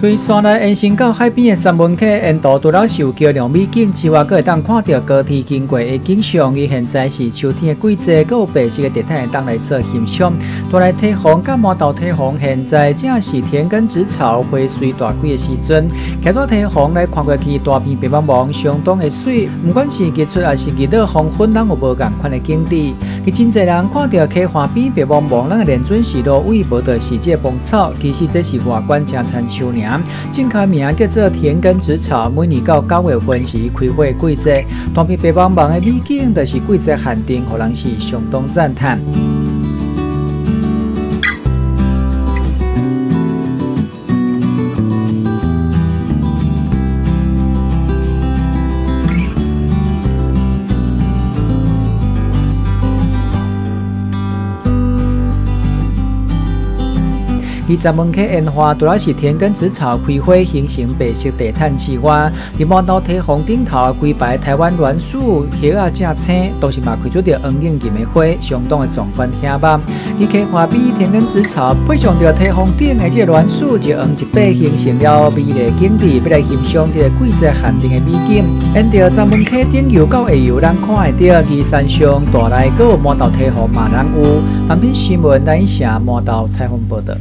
对山内延伸到海边的闸门溪，沿途除了受桥梁美景之外，阁会当看到高铁经过的景象。伊现在是秋天的季节，阁有白色的地毯会当来做欣赏。带来梯红甲毛豆梯红，现在正是田根植草花穗大开的时阵。骑到梯红来看过去，大片白茫茫，相当的水。不管是日出还是日落黄昏，咱有无共款的景致。伊真侪人看到溪花边白茫茫，咱个连准是落尾无的世界芳草。其实这是外观正残秋娘。正确名叫做田根植草，每年到九月份时开花季节，大片白茫茫的美景，就是季节限定，让人是相当赞叹。伊闸门溪烟花，主要是田埂紫草开花，形成白色地毯之外，伫望到梯峰顶头规排台湾栾树，叶啊正青，都是嘛开出着黄艳艳的花，相当的壮观遐吧。伊溪花比田埂紫草，配上着梯峰顶的这栾树，一黄一白，形成了美丽景致，要来欣赏这个季节限定的美景。沿着闸门溪顶游到下游，咱看会到伊山上大来个毛豆梯峰马兰屋，旁边新闻来写毛豆彩虹报道。